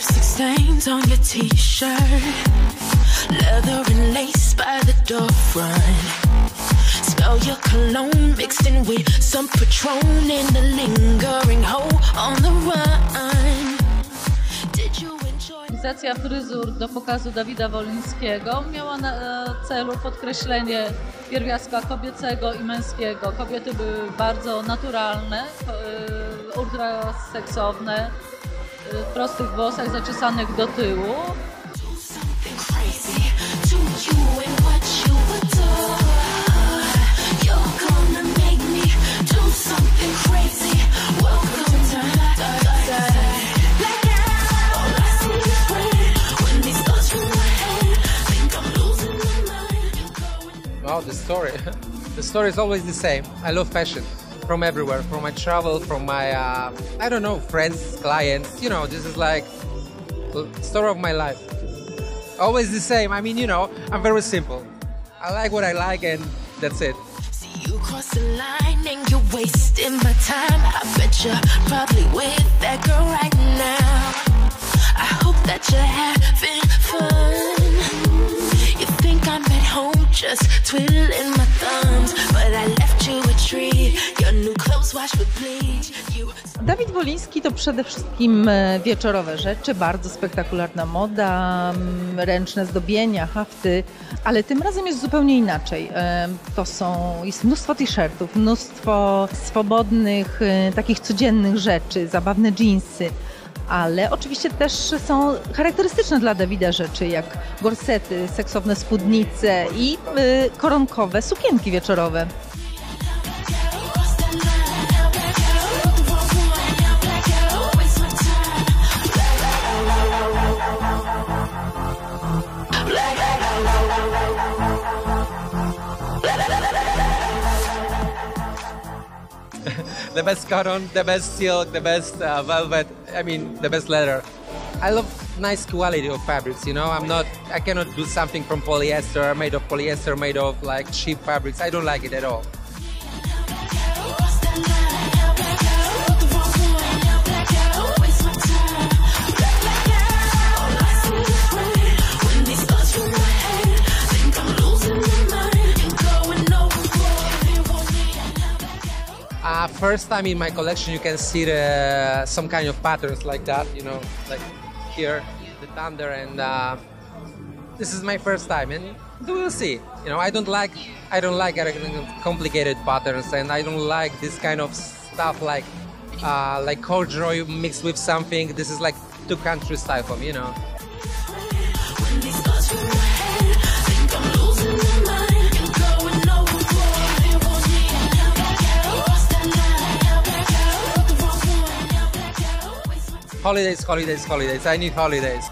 stains on your t-shirt. Leather and lace by the Smell your cologne mixed in with some Patron the lingering hole on the run. Did you fryzur do pokazu Dawida Wolińskiego miała na e, celu podkreślenie pierwiastka kobiecego i męskiego. Kobiety były bardzo naturalne, e, ultra seksowne, e, w prostych włosach zaczesanych do tyłu. Wow, the story. the story is always the same. I love fashion from everywhere, from my travel, from my, uh, I don't know, friends, clients. You know, this is like story of my life. Always the same. I mean, you know, I'm very simple. I like what I like, and that's it. See you cross the line and you're wasting my time. I bet you're probably with that girl right now. I hope that you're having fun. You think I'm at home just twiddling my thumbs, Dawid Woliński to przede wszystkim e, wieczorowe rzeczy, bardzo spektakularna moda, ręczne zdobienia, hafty, ale tym razem jest zupełnie inaczej. E, To są, jest mnóstwo t-shirtów, mnóstwo swobodnych, e, takich codziennych rzeczy, zabawne jeansy, ale oczywiście też są charakterystyczne dla Dawida rzeczy, jak gorsety, seksowne spódnice i koronkowe sukienki wieczorowe. The best cotton, the best silk, the best uh, velvet. I mean, the best leather. I love nice quality of fabrics. You know, I'm not. I cannot do something from polyester, made of polyester, made of like cheap fabrics. I don't like it at all. Uh, first time in my collection, you can see the, some kind of patterns like that. You know, like here, the thunder, and uh, this is my first time, and we will see. You know, I don't like I don't like complicated patterns, and I don't like this kind of stuff like uh, like corduroy mixed with something. This is like too country style for me. You know. Holidays, holidays, holidays. I need holidays.